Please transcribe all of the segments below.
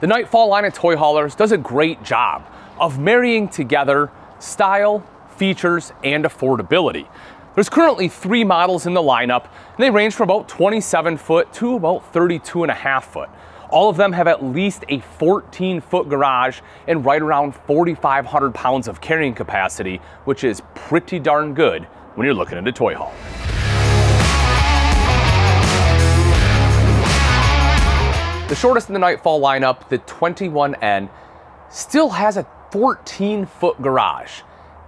The Nightfall line of toy haulers does a great job of marrying together style, features, and affordability. There's currently three models in the lineup, and they range from about 27 foot to about 32 and a half foot. All of them have at least a 14 foot garage and right around 4,500 pounds of carrying capacity, which is pretty darn good when you're looking at a toy haul. The shortest in the Nightfall lineup, the 21N, still has a 14 foot garage.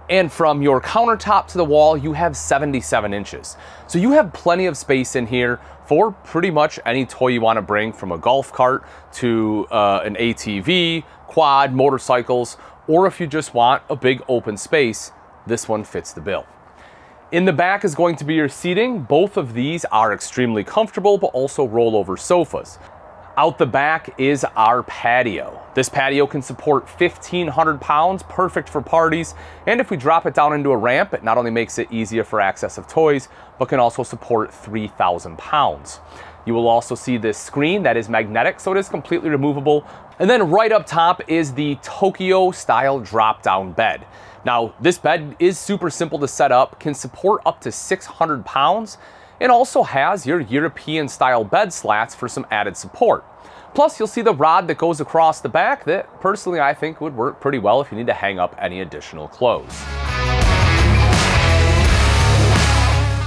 And from your countertop to the wall, you have 77 inches. So you have plenty of space in here for pretty much any toy you want to bring from a golf cart to uh, an ATV, quad, motorcycles, or if you just want a big open space, this one fits the bill. In the back is going to be your seating. Both of these are extremely comfortable, but also rollover sofas. Out the back is our patio. This patio can support 1,500 pounds, perfect for parties. And if we drop it down into a ramp, it not only makes it easier for access of toys, but can also support 3,000 pounds. You will also see this screen that is magnetic, so it is completely removable. And then right up top is the Tokyo style drop down bed. Now, this bed is super simple to set up, can support up to 600 pounds, it also has your European style bed slats for some added support. Plus, you'll see the rod that goes across the back that personally I think would work pretty well if you need to hang up any additional clothes.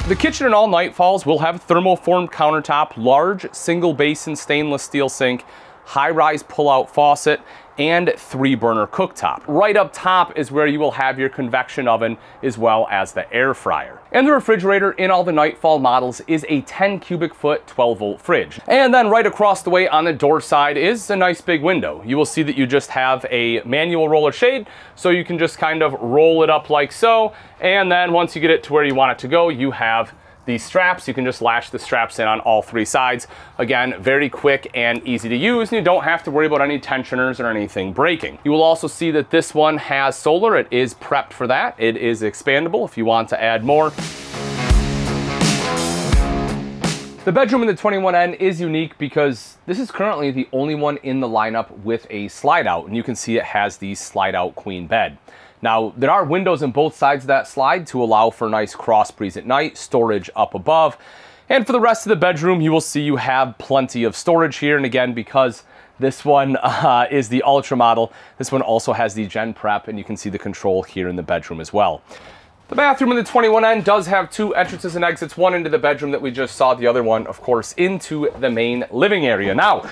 The kitchen in all Nightfalls will have thermoformed countertop, large single basin stainless steel sink, high-rise pull-out faucet, and three burner cooktop. Right up top is where you will have your convection oven as well as the air fryer. And the refrigerator in all the Nightfall models is a 10 cubic foot 12 volt fridge. And then right across the way on the door side is a nice big window. You will see that you just have a manual roller shade so you can just kind of roll it up like so. And then once you get it to where you want it to go, you have these straps. You can just lash the straps in on all three sides. Again, very quick and easy to use, and you don't have to worry about any tensioners or anything breaking. You will also see that this one has solar. It is prepped for that. It is expandable if you want to add more. The bedroom in the 21N is unique because this is currently the only one in the lineup with a slide out, and you can see it has the slide out queen bed. Now, there are windows in both sides of that slide to allow for nice cross breeze at night, storage up above. And for the rest of the bedroom, you will see you have plenty of storage here. And again, because this one uh, is the Ultra model, this one also has the Gen Prep, and you can see the control here in the bedroom as well. The bathroom in the 21N does have two entrances and exits, one into the bedroom that we just saw, the other one, of course, into the main living area. Now,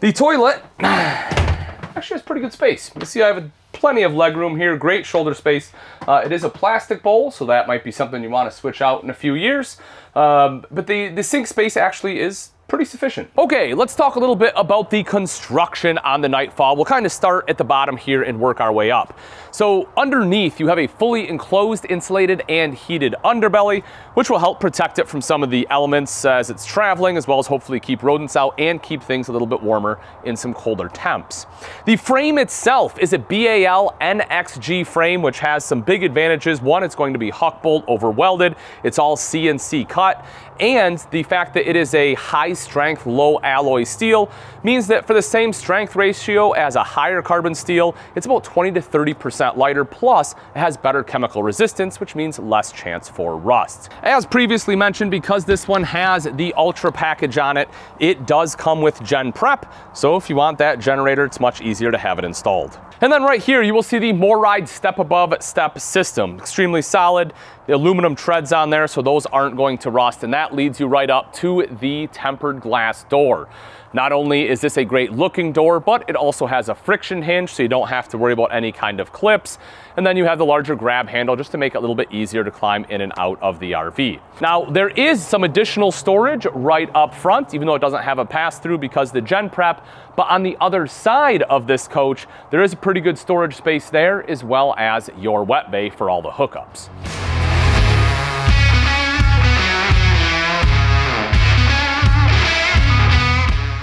the toilet actually has pretty good space. You see I have a plenty of leg room here, great shoulder space. Uh, it is a plastic bowl, so that might be something you want to switch out in a few years. Um, but the, the sink space actually is pretty sufficient. Okay, let's talk a little bit about the construction on the Nightfall. We'll kind of start at the bottom here and work our way up. So underneath, you have a fully enclosed, insulated, and heated underbelly, which will help protect it from some of the elements as it's traveling, as well as hopefully keep rodents out and keep things a little bit warmer in some colder temps. The frame itself is a BAL NXG frame, which has some big advantages. One, it's going to be Huck bolt over welded. It's all CNC cut. And the fact that it is a high strength, low alloy steel means that for the same strength ratio as a higher carbon steel, it's about 20 to 30% lighter, plus it has better chemical resistance, which means less chance for rust. As previously mentioned, because this one has the Ultra package on it, it does come with Gen Prep, so if you want that generator, it's much easier to have it installed. And then right here, you will see the MORryde step above step system. Extremely solid, the aluminum treads on there, so those aren't going to rust. And that leads you right up to the tempered glass door. Not only is this a great looking door, but it also has a friction hinge, so you don't have to worry about any kind of clips. And then you have the larger grab handle just to make it a little bit easier to climb in and out of the RV. Now, there is some additional storage right up front, even though it doesn't have a pass through because the Gen Prep, but on the other side of this coach, there is a pretty good storage space there, as well as your wet bay for all the hookups.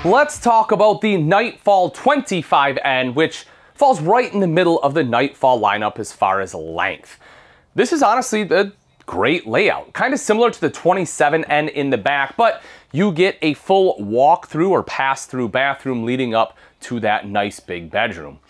Let's talk about the Nightfall 25N, which falls right in the middle of the Nightfall lineup as far as length. This is honestly the great layout, kind of similar to the 27N in the back, but you get a full walk-through or pass-through bathroom leading up to that nice big bedroom.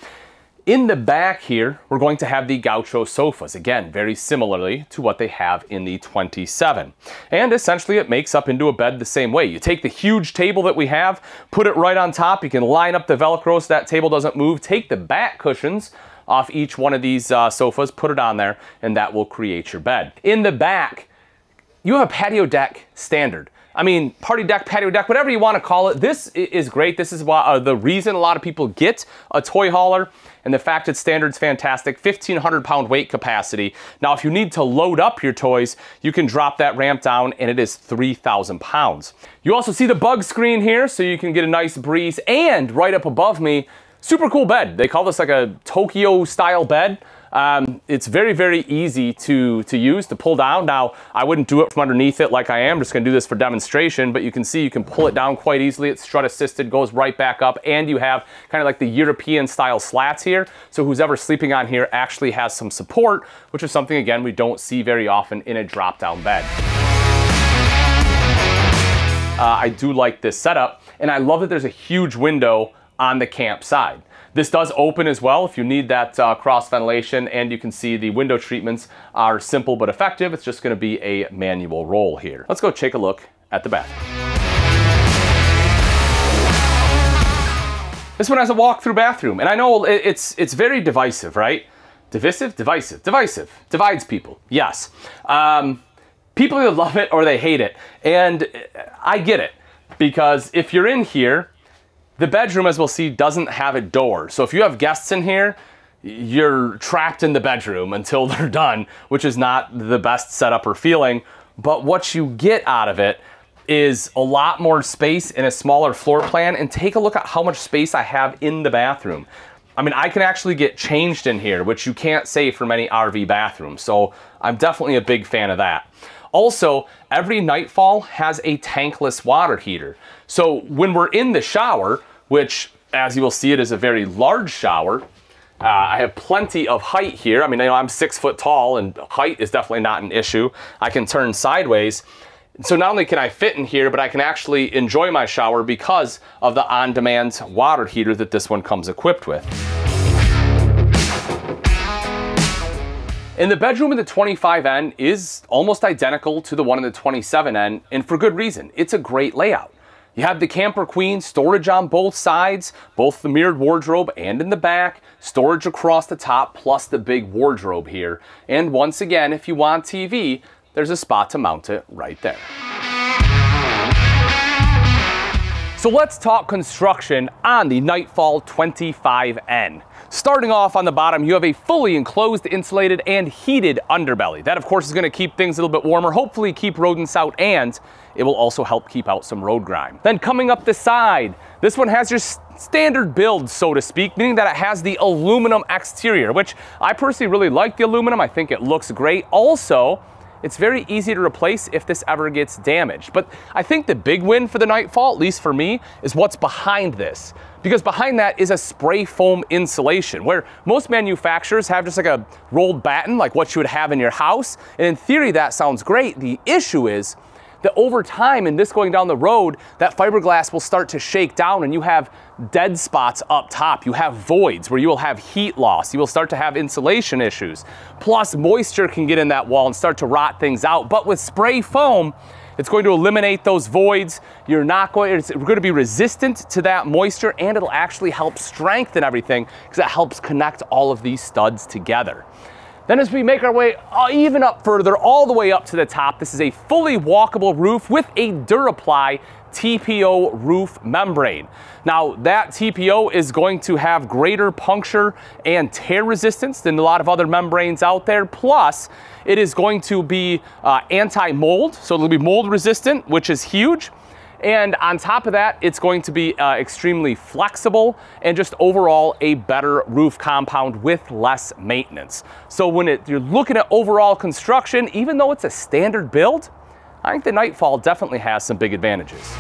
In the back here, we're going to have the gaucho sofas. Again, very similarly to what they have in the 27. And essentially it makes up into a bed the same way. You take the huge table that we have, put it right on top. You can line up the Velcro so that table doesn't move. Take the back cushions off each one of these uh, sofas, put it on there, and that will create your bed. In the back, you have a patio deck standard. I mean, party deck, patio deck, whatever you want to call it. This is great. This is why, uh, the reason a lot of people get a toy hauler and the fact it's standard's fantastic. 1,500 pound weight capacity. Now, if you need to load up your toys, you can drop that ramp down and it is 3,000 pounds. You also see the bug screen here, so you can get a nice breeze. And right up above me, super cool bed. They call this like a Tokyo style bed. Um, it's very, very easy to, to use, to pull down. Now, I wouldn't do it from underneath it like I am, just gonna do this for demonstration, but you can see you can pull it down quite easily. It's strut assisted, goes right back up, and you have kind of like the European style slats here. So who's ever sleeping on here actually has some support, which is something, again, we don't see very often in a drop down bed. Uh, I do like this setup, and I love that there's a huge window on the camp side. This does open as well if you need that uh, cross ventilation and you can see the window treatments are simple but effective. It's just gonna be a manual roll here. Let's go take a look at the bathroom. This one has a walk-through bathroom, and I know it's it's very divisive, right? Divisive, divisive, divisive, divides people. Yes, um, people either love it or they hate it, and I get it because if you're in here the bedroom, as we'll see, doesn't have a door. So if you have guests in here, you're trapped in the bedroom until they're done, which is not the best setup or feeling. But what you get out of it is a lot more space in a smaller floor plan and take a look at how much space I have in the bathroom. I mean, I can actually get changed in here, which you can't say for many RV bathrooms. So I'm definitely a big fan of that. Also, every Nightfall has a tankless water heater. So when we're in the shower, which as you will see, it is a very large shower, uh, I have plenty of height here. I mean, I know I'm six foot tall and height is definitely not an issue. I can turn sideways. So not only can I fit in here, but I can actually enjoy my shower because of the on-demand water heater that this one comes equipped with. And the bedroom in the 25N is almost identical to the one in the 27N, and for good reason. It's a great layout. You have the camper queen, storage on both sides, both the mirrored wardrobe and in the back, storage across the top, plus the big wardrobe here. And once again, if you want TV, there's a spot to mount it right there. So let's talk construction on the Nightfall 25N. Starting off on the bottom, you have a fully enclosed, insulated, and heated underbelly. That, of course, is going to keep things a little bit warmer, hopefully keep rodents out, and it will also help keep out some road grime. Then coming up the side, this one has your standard build, so to speak, meaning that it has the aluminum exterior, which I personally really like the aluminum. I think it looks great. Also, it's very easy to replace if this ever gets damaged. But I think the big win for the Nightfall, at least for me, is what's behind this. Because behind that is a spray foam insulation, where most manufacturers have just like a rolled batten, like what you would have in your house. And in theory, that sounds great. The issue is that over time in this going down the road, that fiberglass will start to shake down and you have dead spots up top. You have voids where you will have heat loss. You will start to have insulation issues. Plus moisture can get in that wall and start to rot things out. But with spray foam, it's going to eliminate those voids. You're not going, it's going to be resistant to that moisture and it'll actually help strengthen everything because it helps connect all of these studs together. Then as we make our way uh, even up further, all the way up to the top, this is a fully walkable roof with a Duraply TPO roof membrane. Now that TPO is going to have greater puncture and tear resistance than a lot of other membranes out there. Plus it is going to be uh, anti-mold, so it'll be mold resistant, which is huge. And on top of that, it's going to be uh, extremely flexible and just overall a better roof compound with less maintenance. So when it, you're looking at overall construction, even though it's a standard build, I think the Nightfall definitely has some big advantages.